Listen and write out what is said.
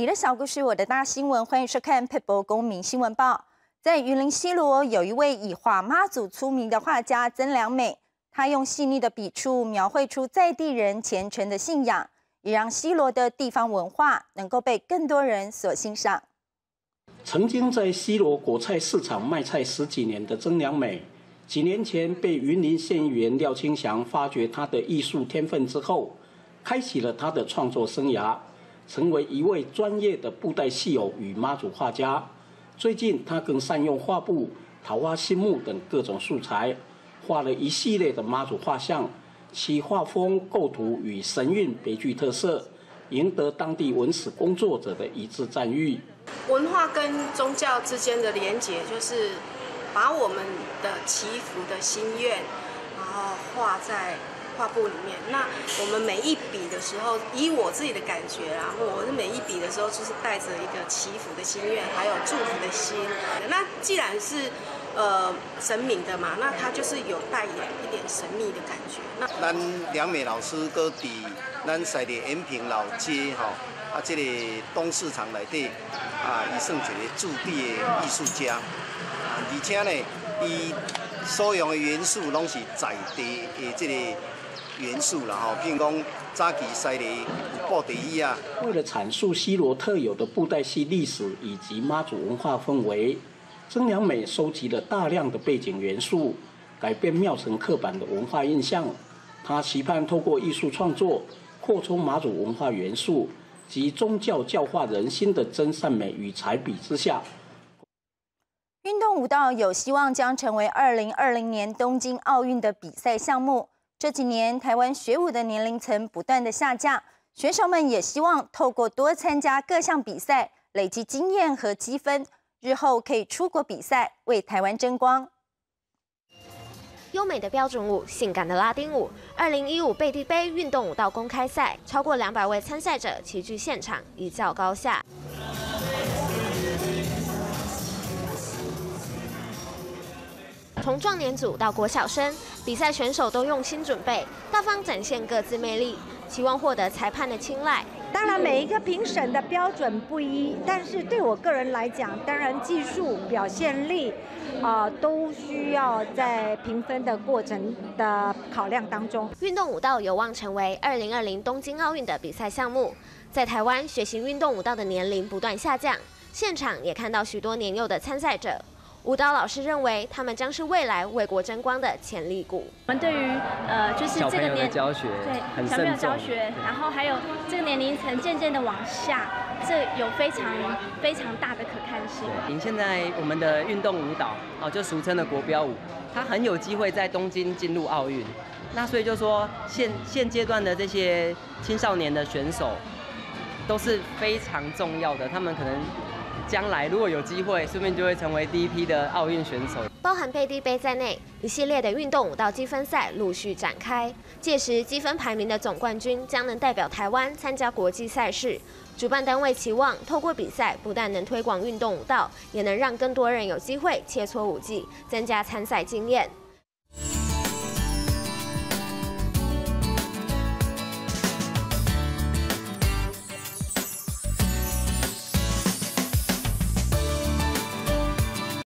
你的小故事，我的大新闻，欢迎收看《佩博公民新闻报》。在云林西罗，有一位以画妈祖出名的画家曾良美，他用细腻的笔触描绘出在地人虔诚的信仰，也让西罗的地方文化能够被更多人所欣赏。曾经在西罗果菜市场卖菜十几年的曾良美，几年前被云林县议员廖清祥发掘他的艺术天分之后，开启了他的创作生涯，成为一位专业的布袋戏偶与妈祖画家。最近，他更善用画布、桃花心木等各种素材，画了一系列的妈祖画像，其画风构图与神韵别具特色，赢得当地文史工作者的一致赞誉。文化跟宗教之间的连结，就是把我们的祈福的心愿，然后画在。画布里面，那我们每一笔的时候，以我自己的感觉啊，我是每一笔的时候，就是带着一个祈福的心愿，还有祝福的心。那既然是呃神明的嘛，那他就是有带有一点神秘的感觉。那咱梁美老师哥伫咱西的延平老街吼，啊，这个东市场内底啊，伊算一个驻地的艺术家，而且呢，伊所用的元素拢是在地的这个。元素了哈，譬如讲早期西里布袋戏啊。为了阐述西罗特有的布袋戏历史以及妈祖文化氛围，曾良美收集了大量的背景元素，改变庙城刻板的文化印象。他期盼透过艺术创作，扩充妈祖文化元素及宗教教化人心的真善美与彩笔之下。运动舞蹈有希望将成为二零二零年东京奥运的比赛项目。这几年，台湾学舞的年龄层不断的下降，选手们也希望透过多参加各项比赛，累积经验和积分，日后可以出国比赛，为台湾争光。优美的标准舞，性感的拉丁舞，二零一五贝蒂杯运动舞蹈公开赛，超过两百位参赛者齐聚现场，一较高下。从壮年组到国小生，比赛选手都用心准备，大方展现各自魅力，期望获得裁判的青睐。当然，每一个评审的标准不一，但是对我个人来讲，当然技术表现力啊，都需要在评分的过程的考量当中。运动舞蹈有望成为2020东京奥运的比赛项目。在台湾，学习运动舞蹈的年龄不断下降，现场也看到许多年幼的参赛者。舞蹈老师认为，他们将是未来为国争光的潜力股。我们对于呃，就是这个年教学，对小朋友教学，然后还有这个年龄层渐渐的往下，这有非常非常大的可看性。您现在我们的运动舞蹈哦，就俗称的国标舞，它很有机会在东京进入奥运。那所以就说现现阶段的这些青少年的选手都是非常重要的，他们可能。将来如果有机会，顺便就会成为第一批的奥运选手。包含贝蒂杯在内，一系列的运动舞蹈积分赛陆续展开。届时积分排名的总冠军将能代表台湾参加国际赛事。主办单位期望透过比赛，不但能推广运动舞蹈，也能让更多人有机会切磋舞技，增加参赛经验。